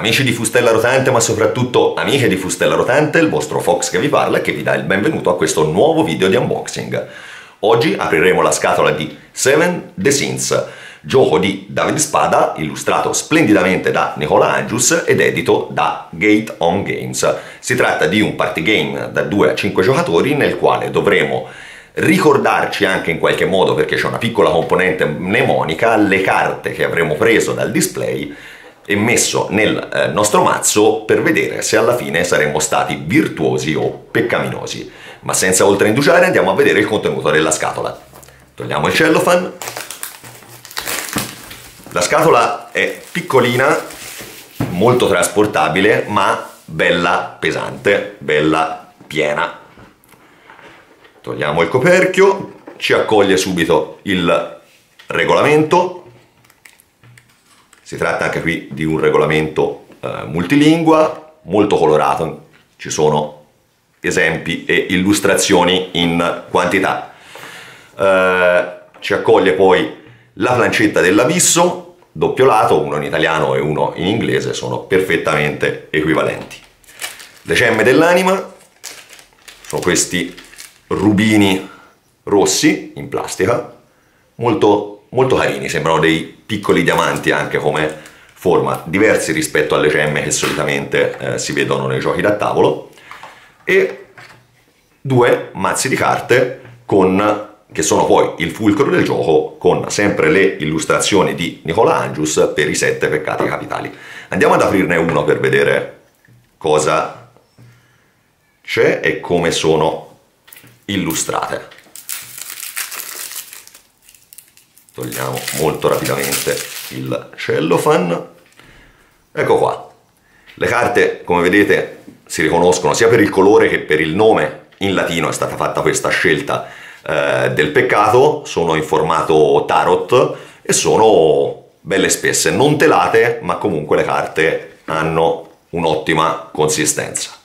Amici di Fustella Rotante, ma soprattutto amiche di Fustella Rotante, il vostro Fox che vi parla e che vi dà il benvenuto a questo nuovo video di unboxing. Oggi apriremo la scatola di Seven The Sins, gioco di David Spada, illustrato splendidamente da Nicola Angius ed edito da Gate On Games. Si tratta di un party game da 2 a 5 giocatori nel quale dovremo ricordarci anche in qualche modo, perché c'è una piccola componente mnemonica, le carte che avremo preso dal display e messo nel eh, nostro mazzo per vedere se alla fine saremmo stati virtuosi o peccaminosi. Ma senza oltreindugiare andiamo a vedere il contenuto della scatola. Togliamo il cellophane. La scatola è piccolina, molto trasportabile, ma bella pesante, bella piena. Togliamo il coperchio, ci accoglie subito il regolamento, si tratta anche qui di un regolamento eh, multilingua, molto colorato, ci sono esempi e illustrazioni in quantità. Eh, ci accoglie poi la plancetta dell'abisso, doppio lato, uno in italiano e uno in inglese, sono perfettamente equivalenti. Le gemme dell'anima sono questi rubini rossi in plastica, molto molto carini, sembrano dei piccoli diamanti anche come forma, diversi rispetto alle gemme che solitamente eh, si vedono nei giochi da tavolo, e due mazzi di carte con, che sono poi il fulcro del gioco con sempre le illustrazioni di Nicola Angius per i sette peccati capitali. Andiamo ad aprirne uno per vedere cosa c'è e come sono illustrate. Togliamo molto rapidamente il cellophane ecco qua. Le carte come vedete si riconoscono sia per il colore che per il nome. In latino è stata fatta questa scelta eh, del peccato. Sono in formato tarot e sono belle spesse. Non telate ma comunque le carte hanno un'ottima consistenza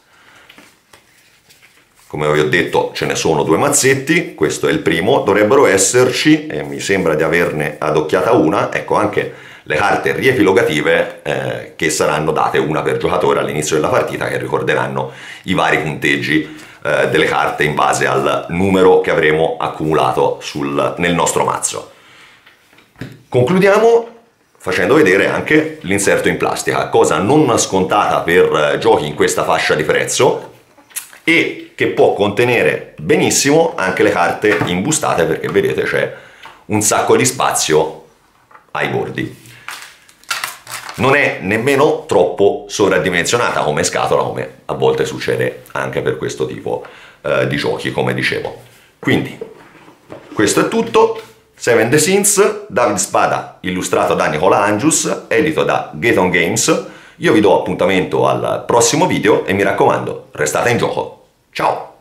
come vi ho detto ce ne sono due mazzetti, questo è il primo, dovrebbero esserci, e mi sembra di averne adocchiata una, ecco anche le carte riepilogative eh, che saranno date una per giocatore all'inizio della partita che ricorderanno i vari punteggi eh, delle carte in base al numero che avremo accumulato sul, nel nostro mazzo. Concludiamo facendo vedere anche l'inserto in plastica, cosa non scontata per eh, giochi in questa fascia di prezzo e che può contenere benissimo anche le carte imbustate perché vedete c'è un sacco di spazio ai bordi. Non è nemmeno troppo sovradimensionata come scatola, come a volte succede anche per questo tipo eh, di giochi, come dicevo. Quindi, questo è tutto. Seven The Sins, David Spada, illustrato da Nicola Angius, edito da Gaton Games. Io vi do appuntamento al prossimo video e mi raccomando, restate in gioco. Tchau!